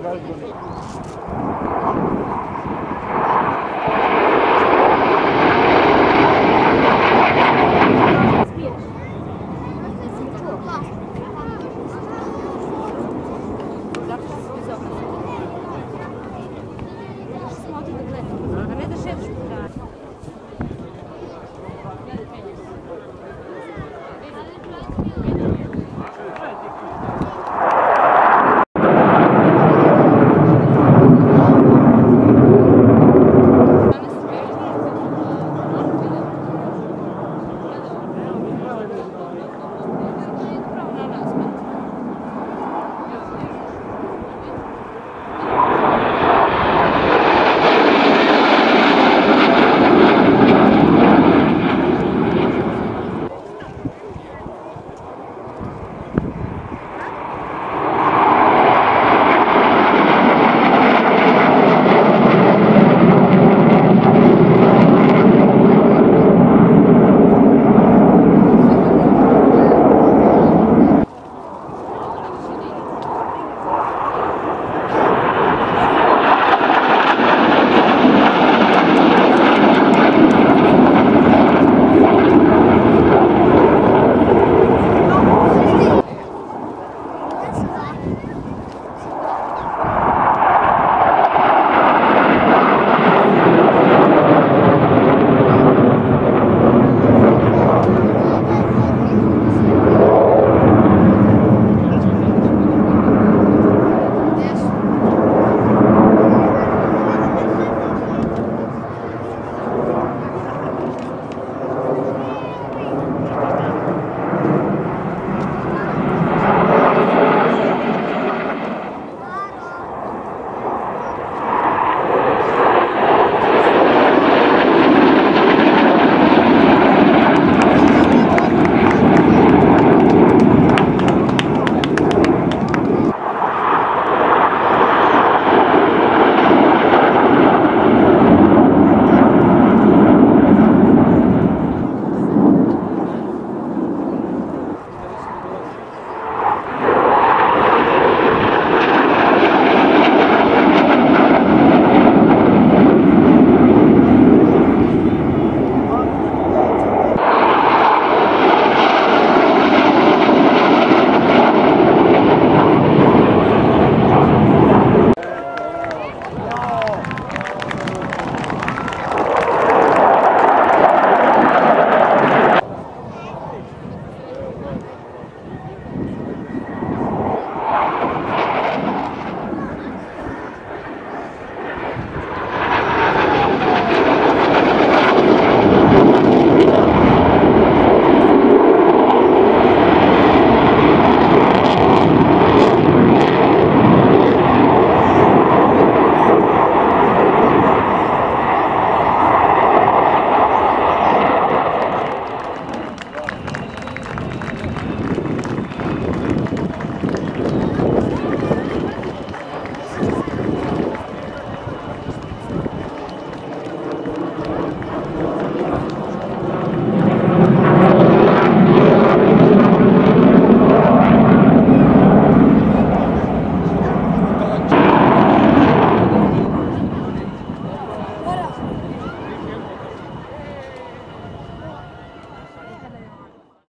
Grazie.